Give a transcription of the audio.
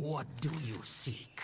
What do you seek?